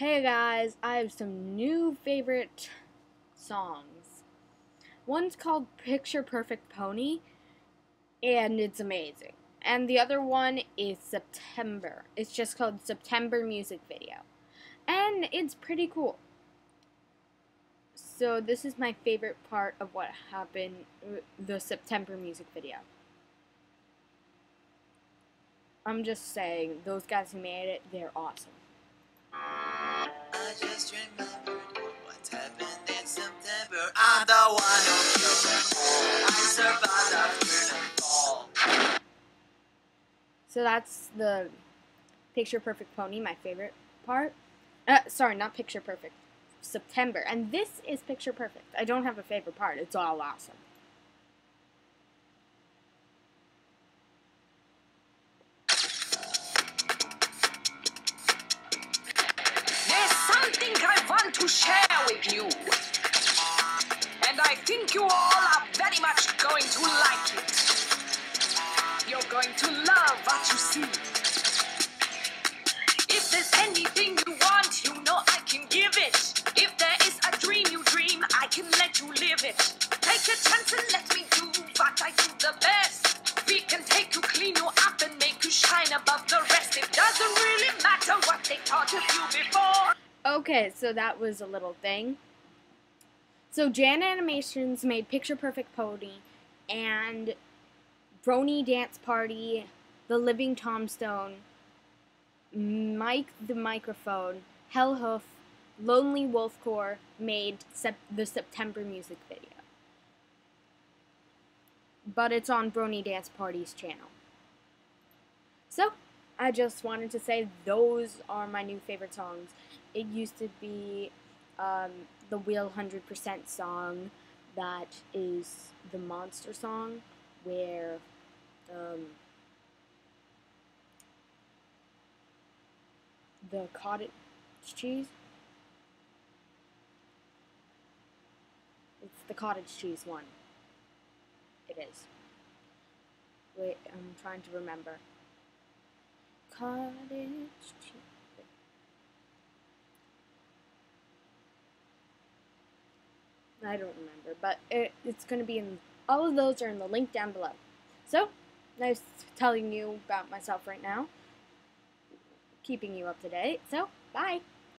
Hey guys, I have some new favorite songs. One's called Picture Perfect Pony, and it's amazing. And the other one is September. It's just called September Music Video. And it's pretty cool. So this is my favorite part of what happened uh, the September music video. I'm just saying, those guys who made it, they're awesome. Remembered what happened in September. I'm the one who killed I survived after the fall. So that's the Picture Perfect Pony, my favorite part. Uh, sorry, not Picture Perfect. September. And this is Picture Perfect. I don't have a favorite part. It's all awesome. To like it. You're going to love what you see. If there's anything you want, you know I can give it. If there is a dream you dream, I can let you live it. Take a chance and let me do what I do the best. We can take you, clean you up, and make you shine above the rest. It doesn't really matter what they taught of you before. Okay, so that was a little thing. So Jan Animations made Picture Perfect Pony and Brony Dance Party, The Living Tombstone, Mic the Microphone, Hellhoof, Lonely Wolf Corps made sep- the September music video. But it's on Brony Dance Party's channel. So, I just wanted to say those are my new favorite songs. It used to be um, the Wheel 100% song that is the monster song where um, the cottage cheese It's the cottage cheese one. It is. Wait, I'm trying to remember. Cottage cheese. I don't remember, but it, it's going to be in. All of those are in the link down below. So, nice telling you about myself right now. Keeping you up to date. So, bye.